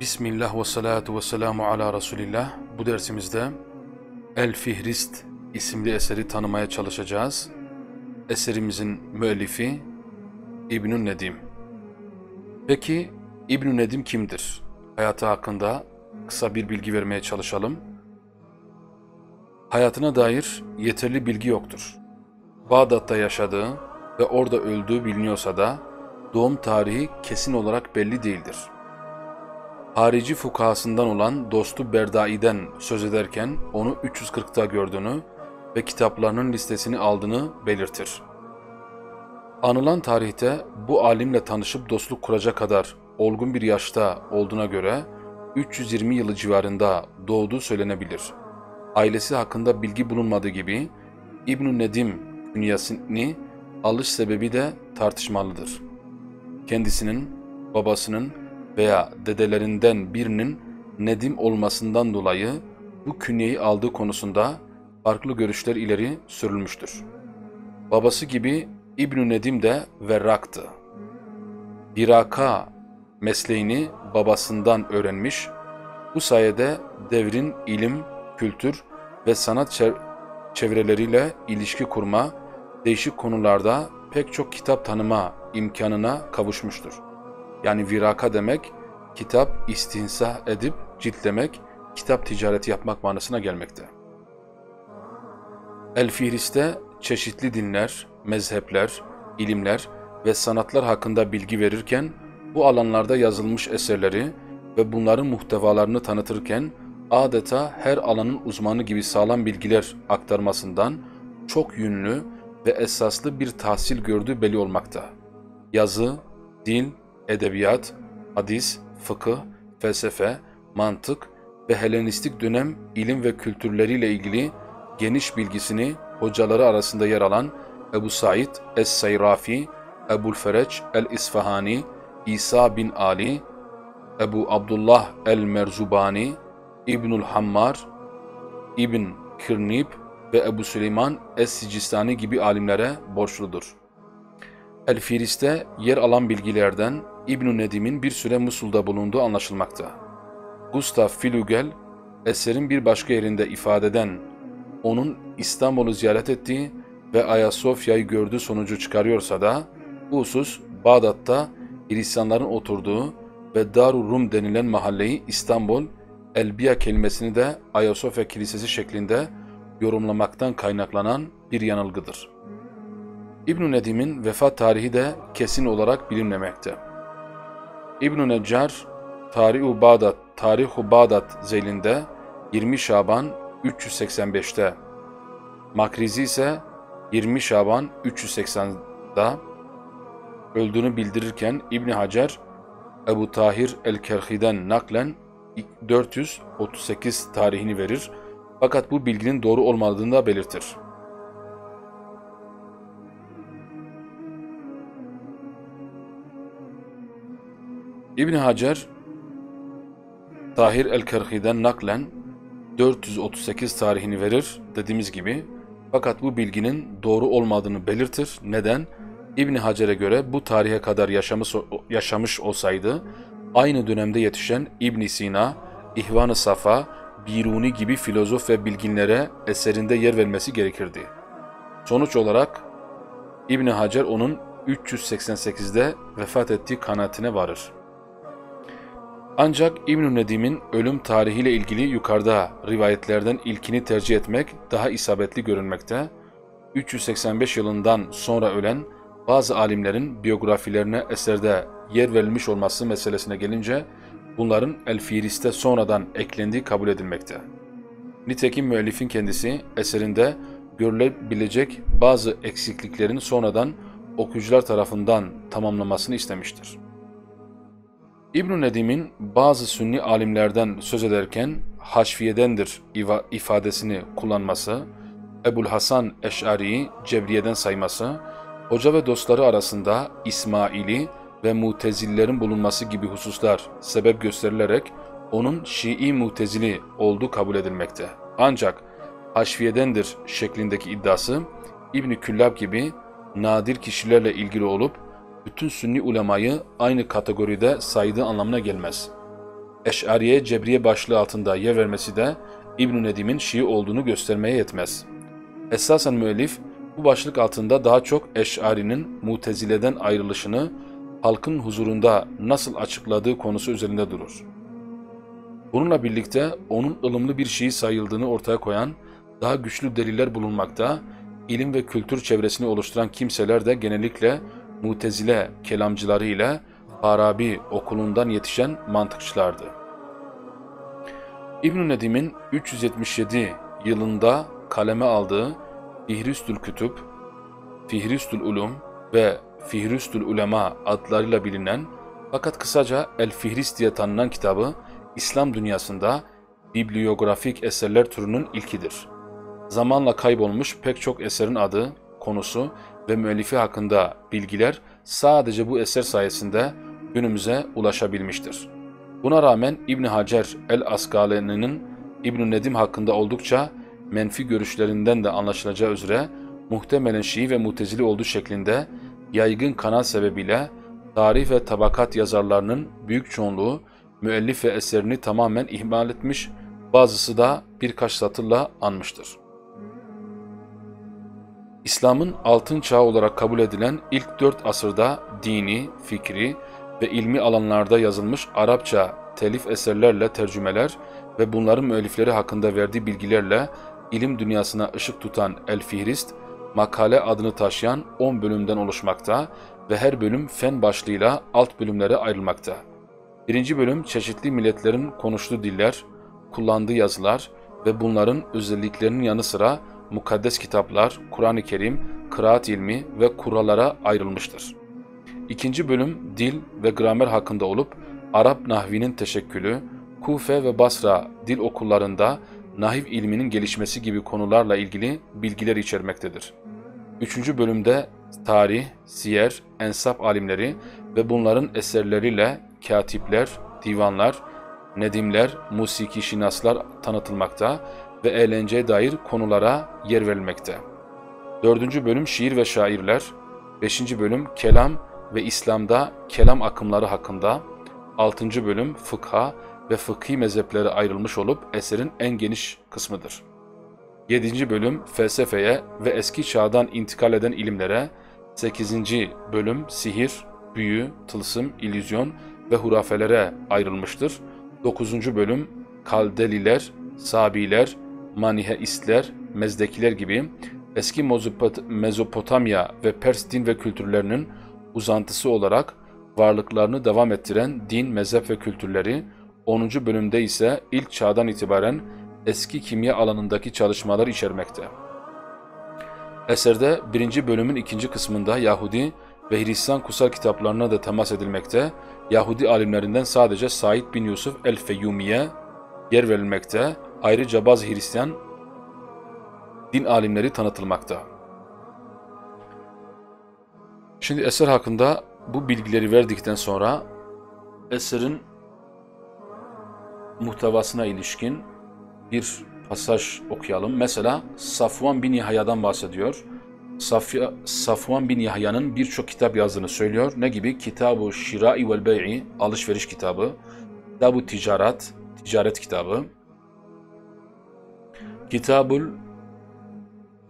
Bismillah ve salatu ve selamu ala Resulillah. Bu dersimizde El Fihrist isimli eseri tanımaya çalışacağız. Eserimizin müellifi İbnü Nedim. Peki İbnü Nedim kimdir? Hayatı hakkında kısa bir bilgi vermeye çalışalım. Hayatına dair yeterli bilgi yoktur. Bağdat'ta yaşadığı ve orada öldüğü biliniyorsa da doğum tarihi kesin olarak belli değildir harici fukahasından olan dostu Berdai'den söz ederken onu 340'ta gördüğünü ve kitaplarının listesini aldığını belirtir. Anılan tarihte bu alimle tanışıp dostluk kuracak kadar olgun bir yaşta olduğuna göre 320 yılı civarında doğduğu söylenebilir. Ailesi hakkında bilgi bulunmadığı gibi İbn Nedim künyasını alış sebebi de tartışmalıdır. Kendisinin, babasının veya dedelerinden birinin Nedim olmasından dolayı bu künyeyi aldığı konusunda farklı görüşler ileri sürülmüştür. Babası gibi İbn Nedim de verraktı. Biraka mesleğini babasından öğrenmiş, bu sayede devrin ilim, kültür ve sanat çevreleriyle ilişki kurma, değişik konularda pek çok kitap tanıma imkanına kavuşmuştur. Yani viraka demek, kitap istinsah edip ciltlemek, kitap ticareti yapmak manasına gelmekte. El-Fihriste çeşitli dinler, mezhepler, ilimler ve sanatlar hakkında bilgi verirken, bu alanlarda yazılmış eserleri ve bunların muhtevalarını tanıtırken, adeta her alanın uzmanı gibi sağlam bilgiler aktarmasından çok yönlü ve esaslı bir tahsil gördüğü belli olmakta. Yazı, dil, edebiyat, hadis, fıkıh, felsefe, mantık ve Helenistik dönem ilim ve kültürleriyle ilgili geniş bilgisini hocaları arasında yer alan Ebu Said Es-Sayrafi, Ebu'l Fereç El-İsfahani, İsa bin Ali, Ebu Abdullah El-Merzubani, İbnül Hammar, İbn Kirnib ve Ebu Süleyman Es-Sicistani gibi alimlere borçludur. El-Firis'te yer alan bilgilerden İbn Nedim'in bir süre Musul'da bulunduğu anlaşılmakta. Gustav Filugel, eserin bir başka yerinde ifade eden, onun İstanbul'u ziyaret ettiği ve Ayasofya'yı gördüğü sonucu çıkarıyorsa da, bu husus Bağdat'ta Hristiyanların oturduğu ve Darul Rum denilen mahalleyi İstanbul, Elbiya kelimesini de Ayasofya Kilisesi şeklinde yorumlamaktan kaynaklanan bir yanılgıdır. İbn Nedim'in vefat tarihi de kesin olarak bilinmemekte. İbn Neccar Tarih-u Bağdat, Tarih-u Bağdat zeylinde 20 Şaban 385'te, Makrizi ise 20 Şaban 380'da öldüğünü bildirirken İbn Hacer Ebu Tahir el-Kerhi'den naklen 438 tarihini verir fakat bu bilginin doğru olmadığını da belirtir. İbn Hacer Tahir el-Kerhi'den naklen 438 tarihini verir dediğimiz gibi fakat bu bilginin doğru olmadığını belirtir. Neden? İbn Hacer'e göre bu tarihe kadar yaşamış, yaşamış olsaydı aynı dönemde yetişen İbn Sina, İhvan-ı Safa, Biruni gibi filozof ve bilginlere eserinde yer vermesi gerekirdi. Sonuç olarak İbn Hacer onun 388'de vefat ettiği kanaatine varır. Ancak İbn-i Nedim'in ölüm tarihiyle ilgili yukarıda rivayetlerden ilkini tercih etmek daha isabetli görünmekte. 385 yılından sonra ölen bazı alimlerin biyografilerine eserde yer verilmiş olması meselesine gelince bunların El-Firiste sonradan eklendiği kabul edilmekte. Nitekim müellifin kendisi eserinde görülebilecek bazı eksikliklerin sonradan okuyucular tarafından tamamlamasını istemiştir. İbn Nedim'in bazı sünni alimlerden söz ederken haşfiyedendir ifadesini kullanması, Ebul Hasan Eş'ari'yi Cebriye'den sayması, hoca ve dostları arasında İsmaili ve Mutezillerin bulunması gibi hususlar sebep gösterilerek onun Şii Mutezili olduğu kabul edilmekte. Ancak haşfiyedendir şeklindeki iddiası İbn Küllab gibi nadir kişilerle ilgili olup bütün sünni ulemayı aynı kategoride saydığı anlamına gelmez. Eş'ariye Cebriye başlığı altında yer vermesi de İbn Nedim'in Şii olduğunu göstermeye yetmez. Esasen müellif bu başlık altında daha çok Eş'ari'nin Mutezile'den ayrılışını halkın huzurunda nasıl açıkladığı konusu üzerinde durur. Bununla birlikte onun ılımlı bir Şii sayıldığını ortaya koyan daha güçlü deliller bulunmakta, ilim ve kültür çevresini oluşturan kimseler de genellikle Mutezile kelamcıları ile Farabi okulundan yetişen mantıkçılardı. İbn Nedim'in 377 yılında kaleme aldığı Fihristül Kütüb, Fihristül Ulum ve Fihristül Ulema adlarıyla bilinen fakat kısaca El Fihrist diye tanınan kitabı İslam dünyasında bibliografik eserler türünün ilkidir. Zamanla kaybolmuş pek çok eserin adı, konusu ve müellifi hakkında bilgiler sadece bu eser sayesinde günümüze ulaşabilmiştir. Buna rağmen İbn Hacer el-Askaleni'nin İbn Nedim hakkında oldukça menfi görüşlerinden de anlaşılacağı üzere muhtemelen Şii ve Mutezili olduğu şeklinde yaygın kanal sebebiyle tarih ve tabakat yazarlarının büyük çoğunluğu müellif ve eserini tamamen ihmal etmiş, bazısı da birkaç satırla anmıştır. İslam'ın altın çağı olarak kabul edilen ilk dört asırda dini, fikri ve ilmi alanlarda yazılmış Arapça telif eserlerle tercümeler ve bunların müellifleri hakkında verdiği bilgilerle ilim dünyasına ışık tutan El Fihrist, makale adını taşıyan 10 bölümden oluşmakta ve her bölüm fen başlığıyla alt bölümlere ayrılmakta. Birinci bölüm çeşitli milletlerin konuştuğu diller, kullandığı yazılar ve bunların özelliklerinin yanı sıra mukaddes kitaplar, Kur'an-ı Kerim, kıraat ilmi ve kurallara ayrılmıştır. İkinci bölüm dil ve gramer hakkında olup Arap nahvinin teşekkülü, Kufe ve Basra dil okullarında nahiv ilminin gelişmesi gibi konularla ilgili bilgiler içermektedir. Üçüncü bölümde tarih, siyer, ensap alimleri ve bunların eserleriyle katipler, divanlar, nedimler, musiki şinaslar tanıtılmakta ve eğlenceye dair konulara yer verilmekte. Dördüncü bölüm şiir ve şairler, beşinci bölüm kelam ve İslam'da kelam akımları hakkında, altıncı bölüm fıkha ve fıkhi mezheplere ayrılmış olup eserin en geniş kısmıdır. Yedinci bölüm felsefeye ve eski çağdan intikal eden ilimlere, sekizinci bölüm sihir, büyü, tılsım, illüzyon ve hurafelere ayrılmıştır. Dokuzuncu bölüm Kaldeliler, Sabiler, Maniheistler, Mezdekiler gibi eski Mezopotamya ve Pers din ve kültürlerinin uzantısı olarak varlıklarını devam ettiren din, mezhep ve kültürleri, 10. bölümde ise ilk çağdan itibaren eski kimya alanındaki çalışmalar içermekte. Eserde birinci bölümün ikinci kısmında Yahudi ve Hristiyan kutsal kitaplarına da temas edilmekte, Yahudi alimlerinden sadece Said bin Yusuf el-Feyyumi'ye yer verilmekte, ayrıca bazı Hristiyan din alimleri tanıtılmakta. Şimdi eser hakkında bu bilgileri verdikten sonra eserin muhtevasına ilişkin bir pasaj okuyalım. Mesela Safvan bin Yahya'dan bahsediyor. Safya, Safvan bin Yahya'nın birçok kitap yazdığını söylüyor. Ne gibi? Kitab-ı Şirai vel Bey'i, alışveriş kitabı. Kitab-ı Ticaret, ticaret kitabı. Kitabul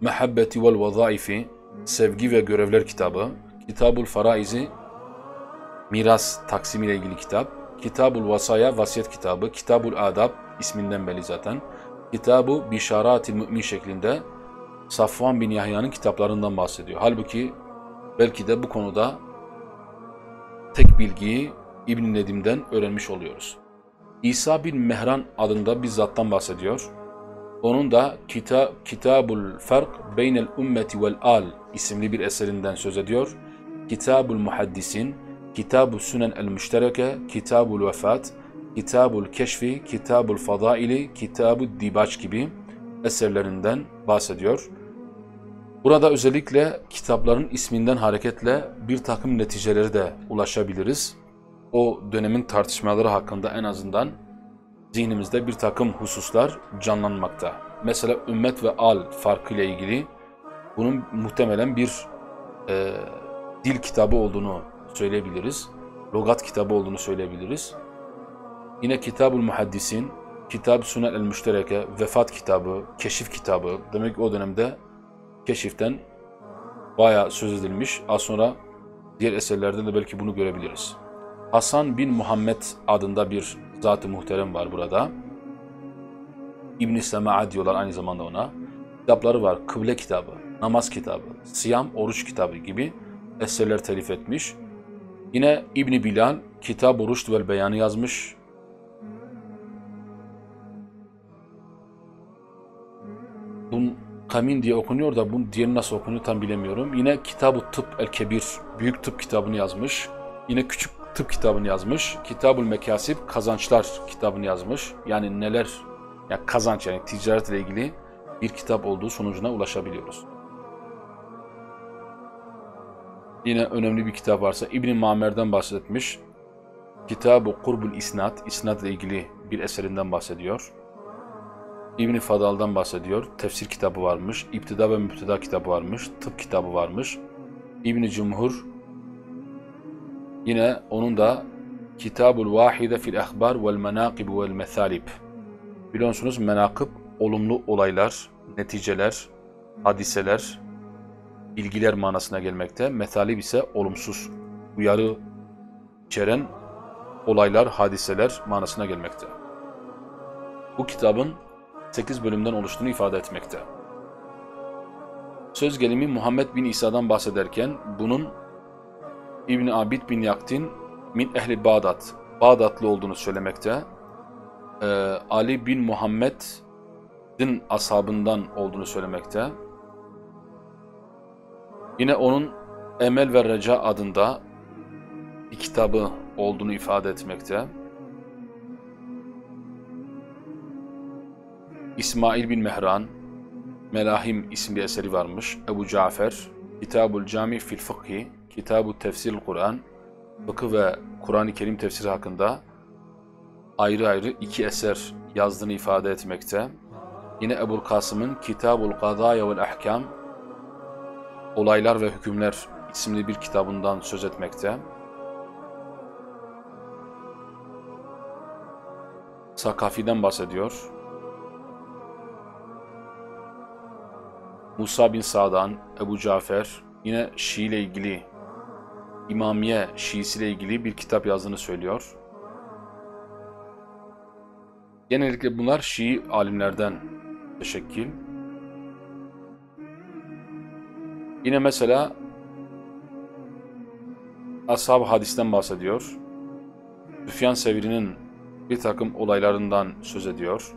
Mehabbeti vel Vazaifi, sevgi ve görevler kitabı. Kitabul Faraizi, miras taksimi ile ilgili kitap. Kitabul Vasaya, vasiyet kitabı. Kitabul Adab, isminden belli zaten. Kitabu Bişaratil Mümin şeklinde Safvan bin Yahya'nın kitaplarından bahsediyor. Halbuki belki de bu konuda tek bilgiyi İbn Nedim'den öğrenmiş oluyoruz. İsa bin Mehran adında bir zattan bahsediyor. Onun da Kita, Kitabul Fark Beynel Ümmeti vel Al isimli bir eserinden söz ediyor. Kitabul Muhaddisin, Kitab-ı Sünen el-Müştereke, Kitabul Vefat, Kitabul Keşfi, Kitabul Fadaili, Kitab-ı Dibaç gibi eserlerinden bahsediyor. Burada özellikle kitapların isminden hareketle bir takım neticeleri de ulaşabiliriz. O dönemin tartışmaları hakkında en azından zihnimizde bir takım hususlar canlanmakta. Mesela ümmet ve al farkıyla ilgili bunun muhtemelen bir e, dil kitabı olduğunu söyleyebiliriz. Logat kitabı olduğunu söyleyebiliriz. Yine Kitabul Muhaddisin, Kitab Sunan el Müştereke, Vefat kitabı, Keşif kitabı. Demek ki o dönemde keşiften bayağı söz edilmiş. Az sonra diğer eserlerde de belki bunu görebiliriz. Hasan bin Muhammed adında bir zat-ı muhterem var burada. İbn-i Sema'a diyorlar aynı zamanda ona. Kitapları var. Kıble kitabı, namaz kitabı, siyam, oruç kitabı gibi eserler telif etmiş. Yine İbn Bilal Kitab-ı Rüşd vel Beyanı yazmış. Bunun Kamin diye okunuyor da bunun diğeri nasıl okunuyor tam bilemiyorum. Yine Kitab-ı Tıp el-Kebir, büyük tıp kitabını yazmış. Yine küçük tıp kitabını yazmış. Kitab-ül Mekasip, kazançlar kitabını yazmış. Yani neler, yani kazanç yani ticaretle ilgili bir kitap olduğu sonucuna ulaşabiliyoruz. Yine önemli bir kitap varsa İbn Mamer'den bahsetmiş. Kitab-ı Kurbul İsnat, isnat ile ilgili bir eserinden bahsediyor. İbn Fadal'dan bahsediyor. Tefsir kitabı varmış, İptida ve Müpteda kitabı varmış, tıp kitabı varmış. İbn Cumhur yine onun da Kitabul Vahide fil Ahbar vel Menakib vel Methalib. Biliyorsunuz menakıb olumlu olaylar, neticeler, hadiseler, bilgiler manasına gelmekte. Methalib ise olumsuz, uyarı içeren olaylar, hadiseler manasına gelmekte. Bu kitabın 8 bölümden oluştuğunu ifade etmekte. Söz gelimi Muhammed bin İsa'dan bahsederken bunun İbn Abid bin Yaktin min ehli Bağdat, Bağdatlı olduğunu söylemekte. Ee, Ali bin Muhammed'in ashabından olduğunu söylemekte. Yine onun Emel ve Reca adında bir kitabı olduğunu ifade etmekte. İsmail bin Mehran, Melahim isimli eseri varmış. Ebu Cafer, Kitabul Cami fil Fıkhi, Kitabu Tefsir Kur'an, fıkıh ve Kur'an-ı Kerim tefsiri hakkında ayrı ayrı iki eser yazdığını ifade etmekte. Yine Ebu Kasım'ın Kitabul Kadaya vel Ahkam, Olaylar ve Hükümler isimli bir kitabından söz etmekte. Sakafi'den bahsediyor. Musa bin Sa'dan, Ebu Cafer, yine Şii ile ilgili, İmamiye Şiisi ile ilgili bir kitap yazdığını söylüyor. Genellikle bunlar Şii alimlerden teşekkil. Yine mesela Ashab-ı Hadis'ten bahsediyor. Süfyan Sevri'nin bir takım olaylarından söz ediyor.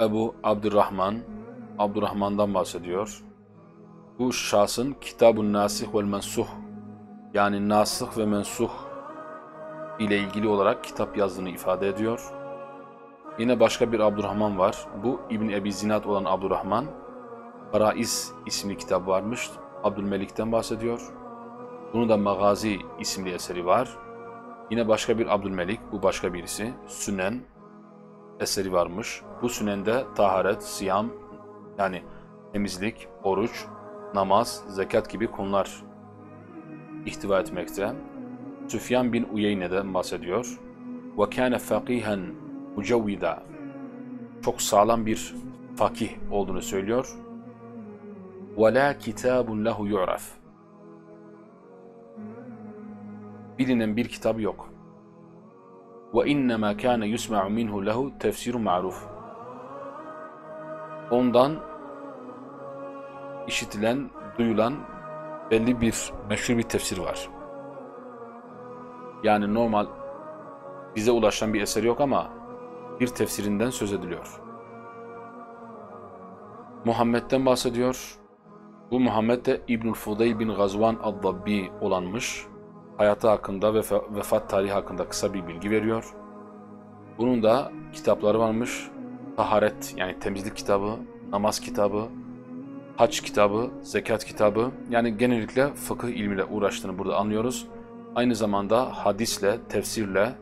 Ebu Abdurrahman, Abdurrahman'dan bahsediyor. Bu şahsın Kitab-ı Nasih vel Mensuh yani Nasih ve Mensuh ile ilgili olarak kitap yazdığını ifade ediyor. Yine başka bir Abdurrahman var. Bu İbn Ebi Zinat olan Abdurrahman. Faraiz isimli kitap varmış. Abdülmelik'ten bahsediyor. Bunun da Magazi isimli eseri var. Yine başka bir Abdülmelik, bu başka birisi. Sünen eseri varmış. Bu sünende taharet, siyam yani temizlik, oruç, namaz, zekat gibi konular ihtiva etmekte. Süfyan bin Uyeyne'den bahsediyor. وَكَانَ فَقِيهًا مُجَوِّدًا Çok sağlam bir fakih olduğunu söylüyor. وَلَا كِتَابٌ لَهُ يُعْرَفْ Bilinen bir kitabı yok. وَاِنَّمَا كَانَ يُسْمَعُ مِنْهُ لَهُ تَفْسِيرٌ مَعْرُوفٌ Ondan işitilen, duyulan belli bir meşhur bir tefsir var. Yani normal bize ulaşan bir eser yok ama bir tefsirinden söz ediliyor. Muhammed'den bahsediyor. Bu Muhammed de İbnül Fudayl bin Gazvan ad-Dabbi olanmış. Hayatı hakkında ve vefat tarihi hakkında kısa bir bilgi veriyor. Bunun da kitapları varmış. Taharet yani temizlik kitabı, namaz kitabı, hac kitabı, zekat kitabı yani genellikle fıkıh ilmiyle uğraştığını burada anlıyoruz. Aynı zamanda hadisle, tefsirle,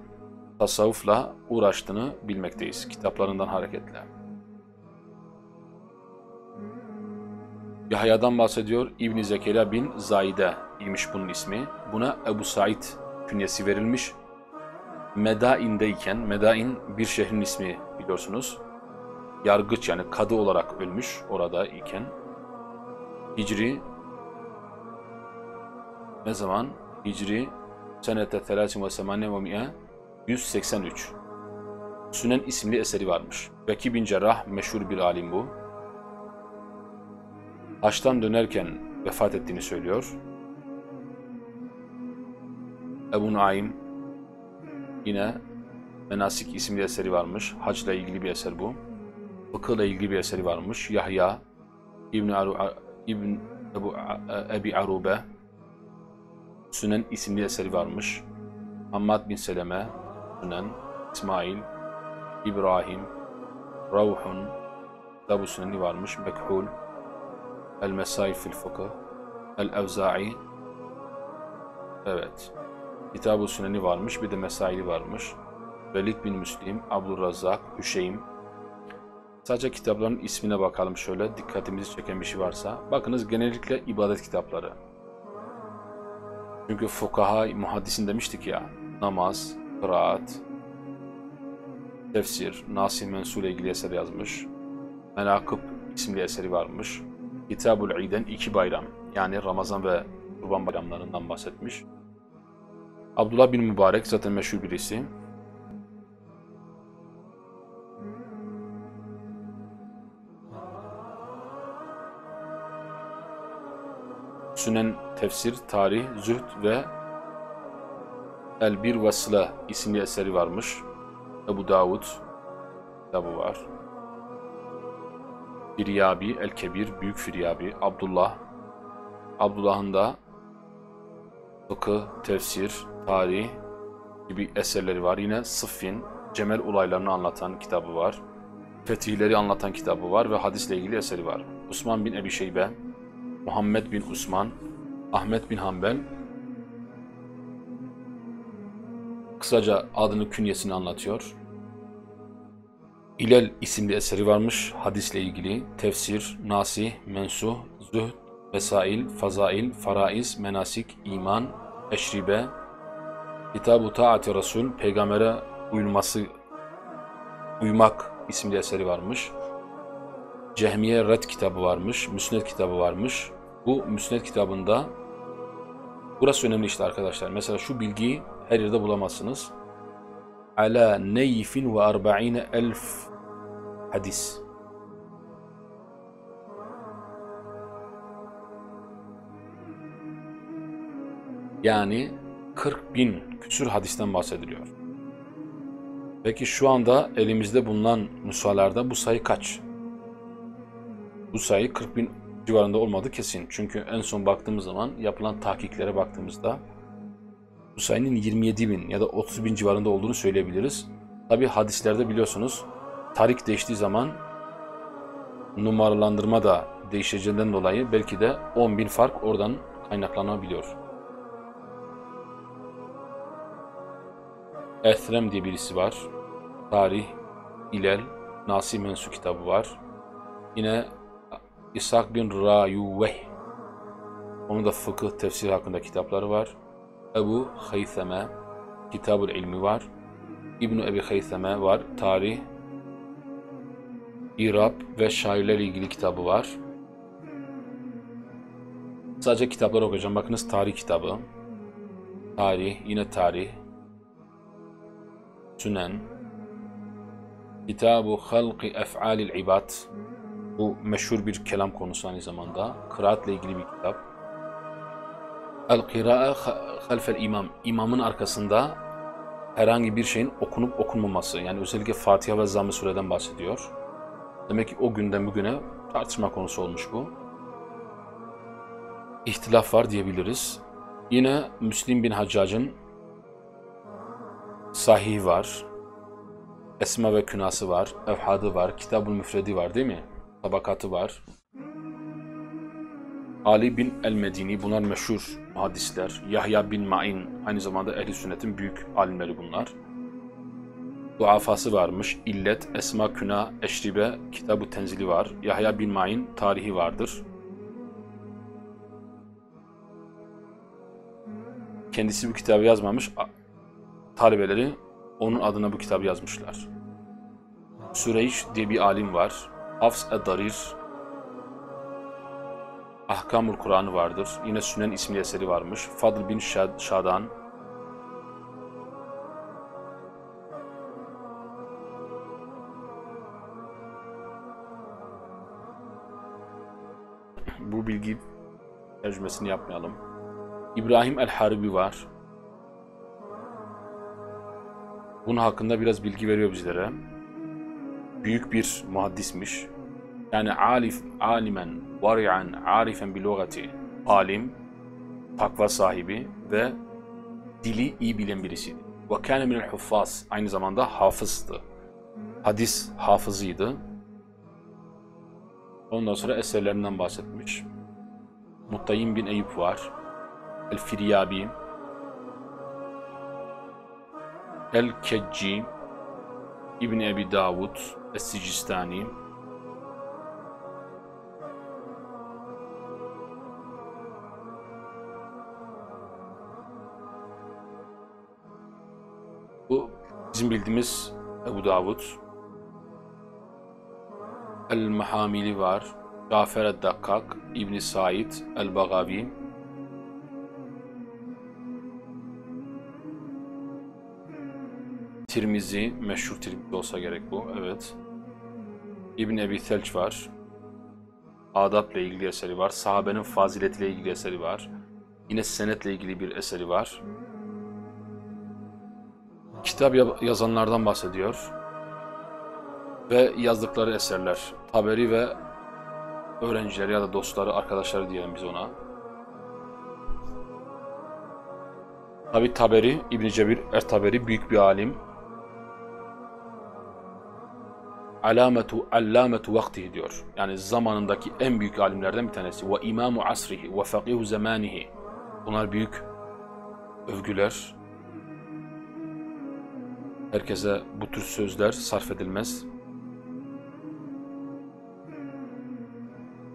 tasavvufla uğraştığını bilmekteyiz kitaplarından hareketle. Yahya'dan bahsediyor. İbn Zekeriya bin Zayde imiş bunun ismi. Buna Ebu Said künyesi verilmiş. Medain'deyken, Medain bir şehrin ismi biliyorsunuz. Yargıç yani kadı olarak ölmüş orada iken. Hicri ne zaman? Hicri senete 38 183. Sünen isimli eseri varmış. Veki bin Cerrah meşhur bir alim bu. Haçtan dönerken vefat ettiğini söylüyor. Ebu Naim yine Menasik isimli eseri varmış. Hacla ilgili bir eser bu. Fıkıhla ilgili bir eseri varmış. Yahya İbn İbn Ebu Ebi Arube Sünen isimli eseri varmış. Hammad bin Seleme Sünen İsmail İbrahim Ravhun Kitab-ı Süneni varmış. Mekhul El Mesail fil Fıkıh El Evza'i Evet. Kitab-ı Süneni varmış. Bir de Mesaili varmış. Velid bin Müslim, Abdurrazzak, Hüşeym. Sadece kitapların ismine bakalım şöyle. Dikkatimizi çeken bir şey varsa. Bakınız genellikle ibadet kitapları. Çünkü fukaha, muhaddisin demiştik ya. Namaz, kıraat, tefsir, Nasih Mensul ile ilgili eser yazmış. Menakıb isimli eseri varmış. Kitabul İden iki bayram yani Ramazan ve Kurban bayramlarından bahsetmiş. Abdullah bin Mübarek zaten meşhur birisi. Sünen Tefsir, Tarih, Zühd ve El Bir ve isimli eseri varmış. Ebu Davud kitabı var. Firyabi, El Kebir, Büyük Firyabi, Abdullah. Abdullah'ın da fıkıh, tefsir, tarih gibi eserleri var. Yine Sıffin, Cemel olaylarını anlatan kitabı var. Fetihleri anlatan kitabı var ve hadisle ilgili eseri var. Osman bin Ebi Şeybe, Muhammed bin Osman, Ahmet bin Hanbel kısaca adını künyesini anlatıyor. İlel isimli eseri varmış hadisle ilgili. Tefsir, nasih, mensuh, zühd, vesail, fazail, faraiz, menasik, iman, eşribe, Kitab-ı Taat-ı Resul, peygambere uyulması, uymak isimli eseri varmış. Cehmiye Red kitabı varmış, Müsned kitabı varmış. Bu Müsned kitabında, burası önemli işte arkadaşlar. Mesela şu bilgiyi her yerde bulamazsınız. Ala neyfin ve arba'ine elf hadis. Yani 40 bin küsür hadisten bahsediliyor. Peki şu anda elimizde bulunan nüshalarda bu sayı kaç? Bu sayı 40 bin civarında olmadı kesin. Çünkü en son baktığımız zaman yapılan tahkiklere baktığımızda bu sayının 27 bin ya da 30 bin civarında olduğunu söyleyebiliriz. Tabi hadislerde biliyorsunuz tarih değiştiği zaman numaralandırma da değişeceğinden dolayı belki de 10 bin fark oradan kaynaklanabiliyor. Ethrem diye birisi var. Tarih, İlel, Nasi Mensu kitabı var. Yine İshak bin Rayuveh. Onun da fıkıh, tefsir hakkında kitapları var. Ebu Hayseme, Kitabul İlmi var. İbn Ebi Hayseme var. Tarih, İrab ve şairlerle ilgili kitabı var. Sadece kitapları okuyacağım. Bakınız tarih kitabı. Tarih, yine tarih. Sünen. Kitabu Halqi Ef'alil İbad. Bu meşhur bir kelam konusu aynı zamanda. Kıraatle ilgili bir kitap. El-Kira'a halfel imam. İmamın arkasında herhangi bir şeyin okunup okunmaması. Yani özellikle Fatiha ve Zamm-ı Sure'den bahsediyor. Demek ki o günden bugüne tartışma konusu olmuş bu. İhtilaf var diyebiliriz. Yine Müslim bin Haccac'ın Sahih var. Esma ve Künası var. Evhadı var. Kitab-ı Müfredi var değil mi? Tabakatı var. Ali bin el-Medini bunlar meşhur hadisler. Yahya bin Ma'in aynı zamanda ehli sünnetin büyük alimleri bunlar. Duafası varmış. İllet, Esma, Küna, Eşribe, Kitab-ı Tenzili var. Yahya bin Ma'in tarihi vardır. kendisi bu kitabı yazmamış, talebeleri onun adına bu kitabı yazmışlar. Süreyş diye bir alim var. Hafs Ed-Darir Ahkamul Kur'an'ı vardır. Yine Sünen isimli eseri varmış. Fadl bin Şad- Şadan bu bilgi tercümesini yapmayalım. İbrahim el-Harbi var. Bunun hakkında biraz bilgi veriyor bizlere. Büyük bir muhaddismiş. Yani alif, alimen, vari'an, arifen bi lugati. Alim, takva sahibi ve dili iyi bilen birisiydi. Ve kâne minel huffaz. Aynı zamanda hafızdı. Hadis hafızıydı. Ondan sonra eserlerinden bahsetmiş. Muttayim bin Eyüp var. El-Firyabi, El-Kecci, İbn Ebi Davud, Es-Sicistani, Bu bizim bildiğimiz Ebu Davud. El-Mahamili var. Cafer el-Dakkak, İbn Said, El-Bagavi. Tirmizi, meşhur Tirmizi olsa gerek bu, evet. İbn Ebi Selç var. Adapla ilgili eseri var. Sahabenin faziletiyle ilgili eseri var. Yine senetle ilgili bir eseri var. Kitap ya- yazanlardan bahsediyor. Ve yazdıkları eserler. Taberi ve öğrencileri ya da dostları, arkadaşları diyelim biz ona. Tabi Taberi, İbn Cebir Er-Taberi büyük bir alim. Alametu allametu vaktihi diyor. Yani zamanındaki en büyük alimlerden bir tanesi. Ve imamu asrihi ve fakihu zamanihi. Bunlar büyük övgüler. Herkese bu tür sözler sarf edilmez.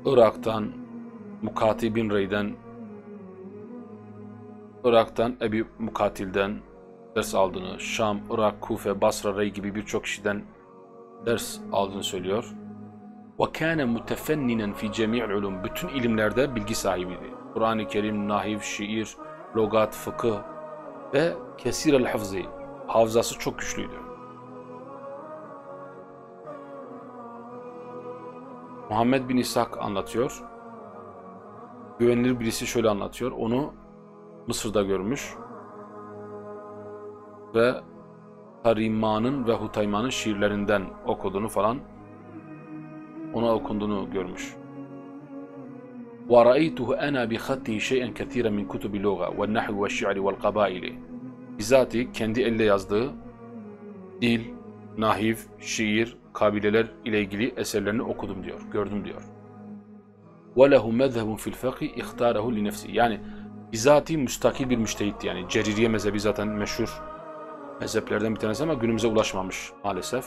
Irak'tan Mukati bin Rey'den Irak'tan Ebi Mukatil'den ders aldığını, Şam, Irak, Kufe, Basra, Rey gibi birçok kişiden ders aldığını söylüyor. وَكَانَ مُتَفَنِّنًا fi جَمِيعِ الْعُلُمْ Bütün ilimlerde bilgi sahibiydi. Kur'an-ı Kerim, nahiv, şiir, logat, fıkıh ve kesir el hafzı. Hafızası çok güçlüydü. Muhammed bin İshak anlatıyor. Güvenilir birisi şöyle anlatıyor. Onu Mısır'da görmüş ve Tarima'nın ve Hutayma'nın şiirlerinden okuduğunu falan ona okunduğunu görmüş. وَرَأَيْتُهُ أَنَا بِخَطِّهِ شَيْئًا كَثِيرًا مِنْ كُتُبِ اللُّغَةِ وَالنَّحْوِ وَالشِّعْرِ وَالْقَبَائِلِ Bizatihi kendi elle yazdığı dil, nahiv, şiir, kabileler ile ilgili eserlerini okudum diyor, gördüm diyor. وَلَهُ مَذْهَبٌ فِي الْفَقِهِ اِخْتَارَهُ لِنَفْسِهِ Yani bizatihi müstakil bir müştehitti yani. Ceririye mezhebi zaten meşhur mezheplerden bir tanesi ama günümüze ulaşmamış maalesef.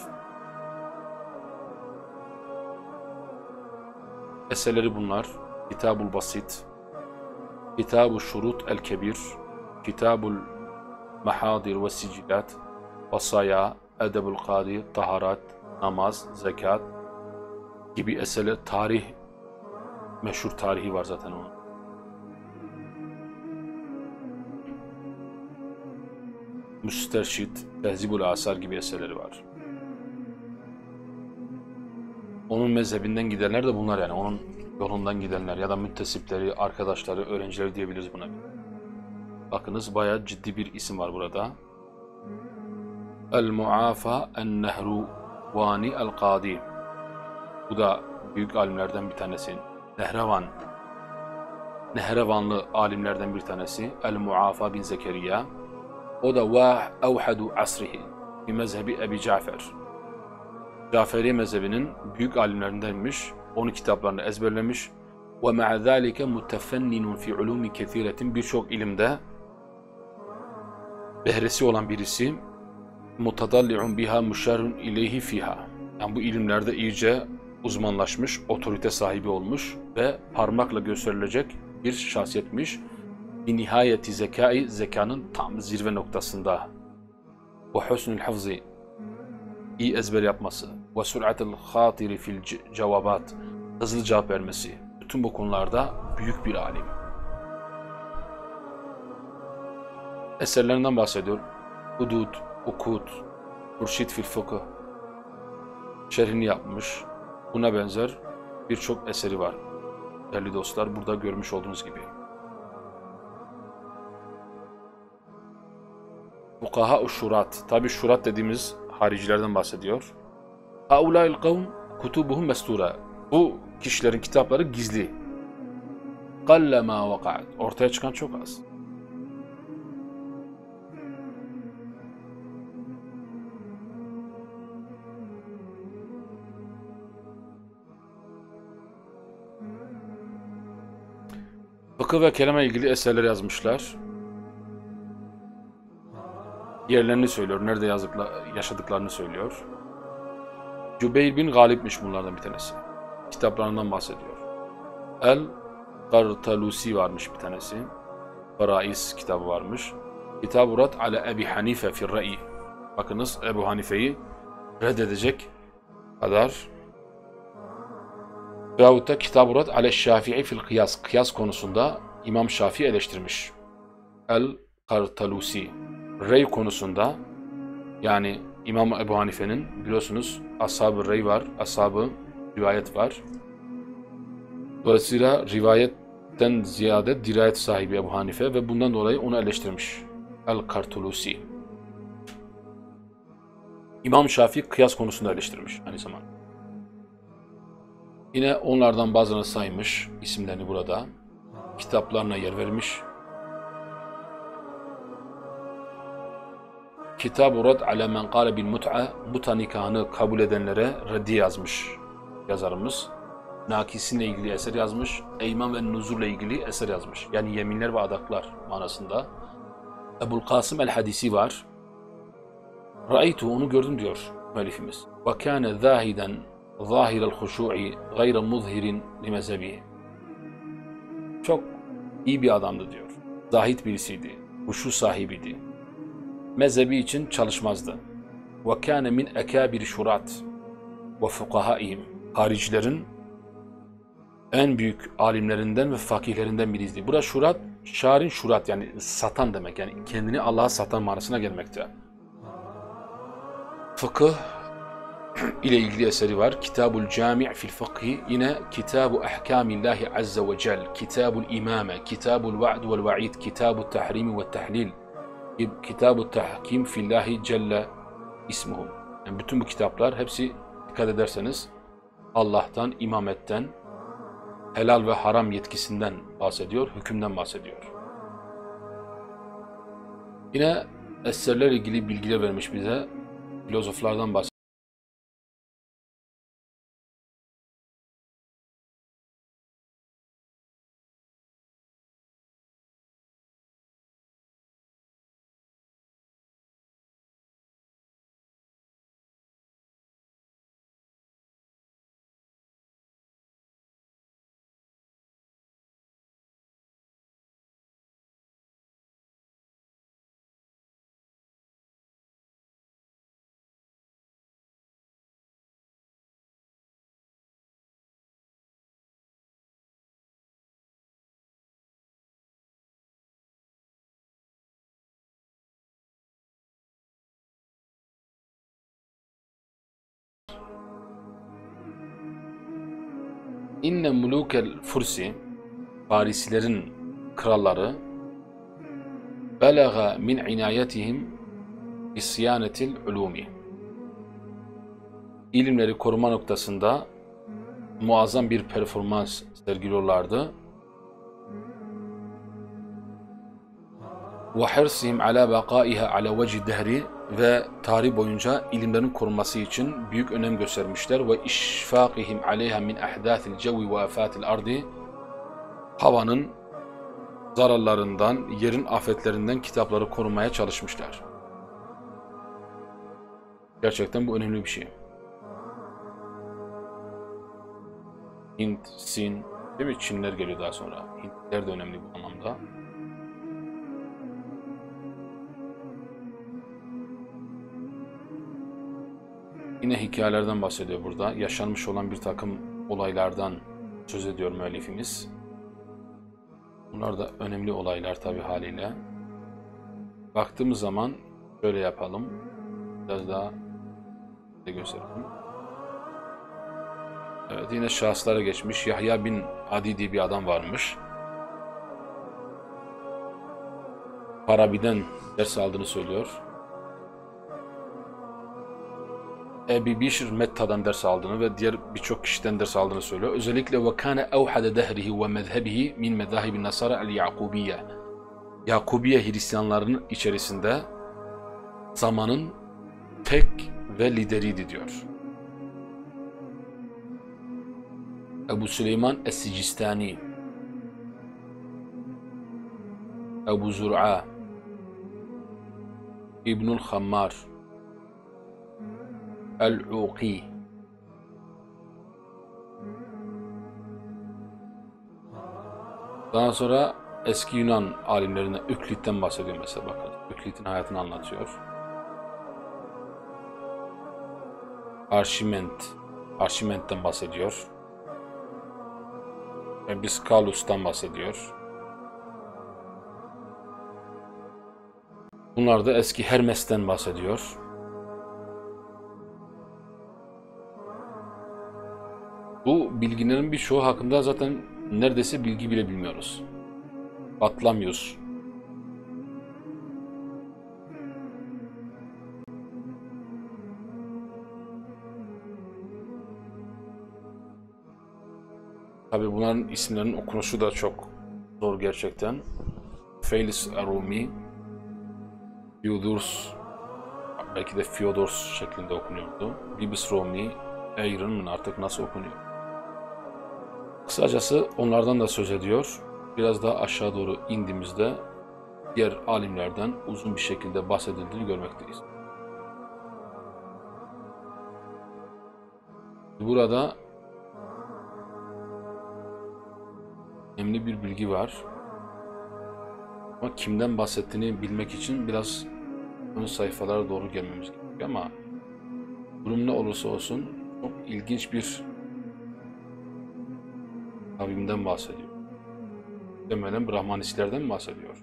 Eserleri bunlar. Kitabul Basit, Kitabul Şurut El Kebir, Kitabul Mahadir ve Sicilat, Vasaya, Edebul Kadi, Taharat, Namaz, Zekat gibi eserler, tarih, meşhur tarihi var zaten onun. Müsterşit, Tehzibul Asar gibi eserleri var. Onun mezhebinden gidenler de bunlar yani. Onun yolundan gidenler ya da müttesipleri, arkadaşları, öğrencileri diyebiliriz buna. Bakınız bayağı ciddi bir isim var burada. El-Muafa En-Nehruvani El-Kadi. Bu da büyük alimlerden bir tanesi. Nehrevan. Nehrevanlı alimlerden bir tanesi. El-Muafa bin Zekeriya. O da va evhadu asrihi. Bir mezhebi Ebi Cafer. Caferi mezhebinin büyük alimlerindenmiş. Onun kitaplarını ezberlemiş. Ve ma'a zalike mutefenninun fi ulumi kethiretin birçok ilimde behresi olan birisi mutadalli'un biha müşerrun ileyhi fiha. Yani bu ilimlerde iyice uzmanlaşmış, otorite sahibi olmuş ve parmakla gösterilecek bir şahsiyetmiş. Bir nihayeti zekai zekanın tam zirve noktasında ve husnul hafzı iyi ezber yapması ve sür'atul hatiri fil ce- cevabat hızlı cevap vermesi bütün bu konularda büyük bir alim. Eserlerinden bahsediyor. Hudud, Ukut, Hurşit fil fıkıh şerhini yapmış. Buna benzer birçok eseri var. Değerli dostlar burada görmüş olduğunuz gibi. Fukaha şurat. Tabi şurat dediğimiz haricilerden bahsediyor. Haulail kavm kutubuhum mestura. Bu kişilerin kitapları gizli. Kalle ma vakaat. Ortaya çıkan çok az. Fıkıh ve kelime ilgili eserler yazmışlar. Yerlerini söylüyor, nerede yazdıkla, yaşadıklarını söylüyor. Cübeyr bin Galip'miş bunlardan bir tanesi. Kitaplarından bahsediyor. El Kartalusi varmış bir tanesi. Farais kitabı varmış. Kitab-ı Rad ala Ebi Hanife fir Ra'i. Bakınız Ebu Hanife'yi reddedecek kadar Veyahut da Kitab-ı Rad ale Şafii fil Kıyas. Kıyas konusunda İmam Şafii eleştirmiş. El Kartalusi. Rey konusunda yani İmam Ebu Hanife'nin biliyorsunuz ashab-ı rey var, ashab-ı rivayet var. Dolayısıyla rivayetten ziyade dirayet sahibi Ebu Hanife ve bundan dolayı onu eleştirmiş. El-Kartulusi. İmam Şafii kıyas konusunda eleştirmiş aynı zamanda. Yine onlardan bazılarını saymış, isimlerini burada. Kitaplarına yer vermiş. Kitab-ı Rad ala men kâle bil mut'a, muta nikahını kabul edenlere reddi yazmış yazarımız. Nakisinle ilgili eser yazmış, Eyman ve Nuzur'la ilgili eser yazmış. Yani yeminler ve adaklar manasında. Ebul Kasım el-Hadisi var. Ra'aytu onu gördüm diyor müellifimiz. Ve kâne zâhiden zâhirel huşu'i gayre muzhirin li. Çok iyi bir adamdı diyor. Zahit birisiydi. Huşu sahibiydi. Mezhebi için çalışmazdı. Min ekâbir şurat ve fukahaihim. Haricilerin en büyük alimlerinden ve fakihlerinden biriydi. Burada şurat, şarin şurat yani satan demek. Yani kendini Allah'a satan manasına gelmekte. Fıkıh ile ilgili eseri var. Kitabul Cami' fil Fıkhi yine Kitabu Ahkamillahi Azze ve Cel, Kitabul İmame, Kitabul Va'd vel Va'id, Kitabul Tahrimi ve Tahlil, Kitabu Tahkim fillahi Celle ismuhu. Yani bütün bu kitaplar hepsi dikkat ederseniz Allah'tan, imametten, helal ve haram yetkisinden bahsediyor, hükümden bahsediyor. Yine eserlerle ilgili bilgiler vermiş bize. Filozoflardan bahsediyor. İnne mulukel fursi Farisilerin kralları belaga min inayetihim isyanetil ulumi ilimleri koruma noktasında muazzam bir performans sergiliyorlardı. Ve hirsihim ala bakaiha ala veci dehri ve tarih boyunca ilimlerin korunması için büyük önem göstermişler ve işfaqihim aleyha min ahdathil cevi ve afatil ardi havanın zararlarından, yerin afetlerinden kitapları korumaya çalışmışlar. Gerçekten bu önemli bir şey. Hint, Sin, değil mi? Çinler geliyor daha sonra. Hintler de önemli bu anlamda. Yine hikayelerden bahsediyor burada. Yaşanmış olan bir takım olaylardan söz ediyor müellifimiz. Bunlar da önemli olaylar tabi haliyle. Baktığımız zaman şöyle yapalım. Biraz daha de gösterelim. Evet yine şahıslara geçmiş. Yahya bin Adi diye bir adam varmış. Farabi'den ders aldığını söylüyor. Ebi Bişr Metta'dan ders aldığını ve diğer birçok kişiden ders aldığını söylüyor. Özellikle dehrihi ve mezhebihi min medahibin nasara el Yakubiyye. Yakubiye Hristiyanlarının içerisinde zamanın tek ve lideriydi diyor. Ebu Süleyman Es-Sicistani Ebu Zur'a İbnül Hammar El-Uqi Daha sonra eski Yunan alimlerinden Üklit'ten bahsediyor mesela bakın. Üklit'in hayatını anlatıyor. Arşiment, Arşiment'ten bahsediyor. Ebiskalus'tan bahsediyor. Bunlar da eski Hermes'ten bahsediyor. Bu bilgilerin birçoğu hakkında zaten neredeyse bilgi bile bilmiyoruz. Atlamıyoruz. Tabi bunların isimlerinin okunuşu da çok zor gerçekten. Felis Arumi, Fyodors, belki de Fyodors şeklinde okunuyordu. Bibis Romi, Aaron artık nasıl okunuyor? Kısacası onlardan da söz ediyor. Biraz daha aşağı doğru indiğimizde diğer alimlerden uzun bir şekilde bahsedildiğini görmekteyiz. Burada önemli bir bilgi var. Ama kimden bahsettiğini bilmek için biraz ön sayfalara doğru gelmemiz gerekiyor ama durum ne olursa olsun çok ilginç bir kavimden bahsediyor. Demelen Brahmanistlerden bahsediyor.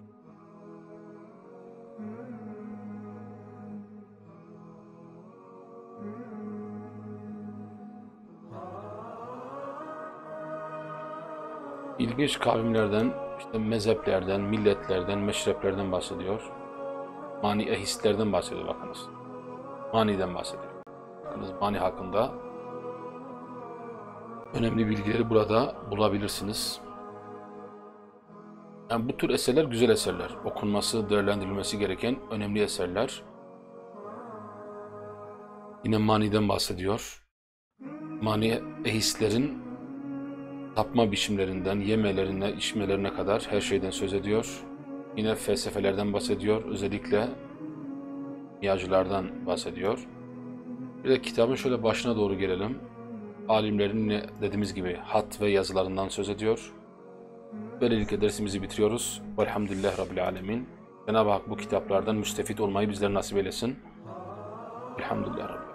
İlginç kavimlerden, işte mezheplerden, milletlerden, meşreplerden bahsediyor. Mani ehistlerden bahsediyor bakınız. Mani'den bahsediyor. Bakınız Mani hakkında önemli bilgileri burada bulabilirsiniz. Yani bu tür eserler güzel eserler. Okunması, değerlendirilmesi gereken önemli eserler. Yine Mani'den bahsediyor. Mani ehistlerin tapma biçimlerinden, yemelerine, içmelerine kadar her şeyden söz ediyor. Yine felsefelerden bahsediyor. Özellikle miyacılardan bahsediyor. Bir de kitabın şöyle başına doğru gelelim. Alimlerin dediğimiz gibi hat ve yazılarından söz ediyor. Böylelikle dersimizi bitiriyoruz. Velhamdülillah Rabbil Alemin. Cenab-ı Hak bu kitaplardan müstefit olmayı bizlere nasip eylesin. Elhamdülillah Rabbil